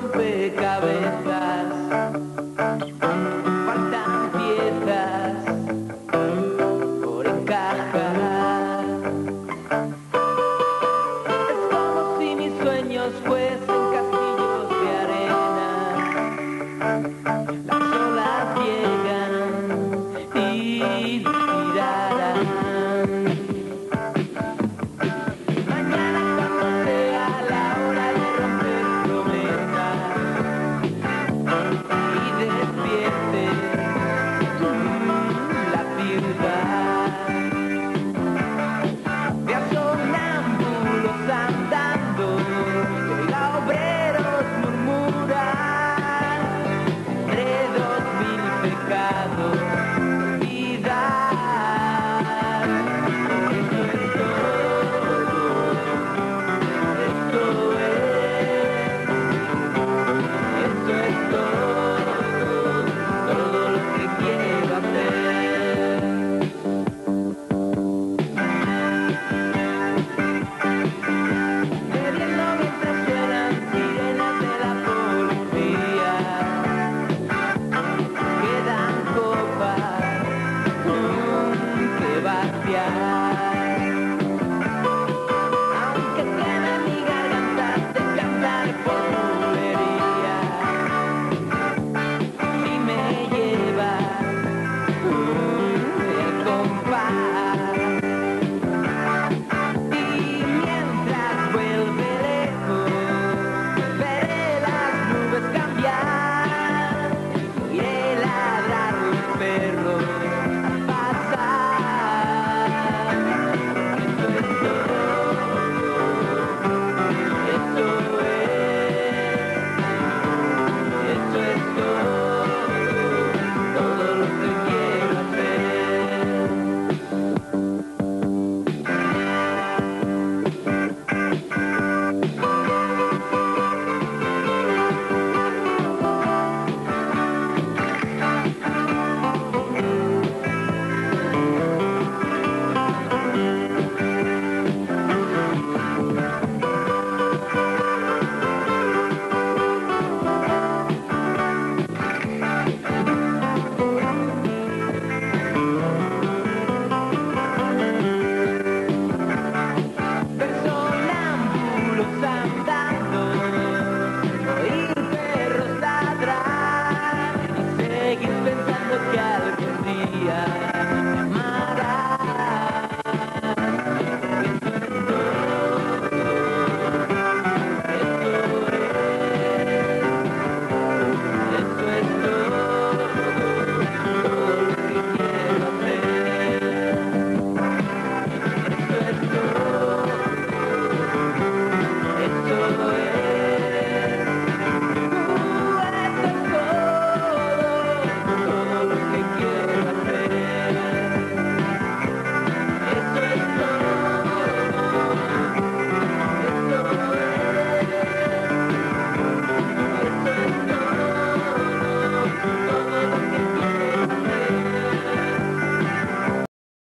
rompecabezas. Faltan piezas por encajar. Es como si mis sueños fuesen castillos de arena. Las olas llegan.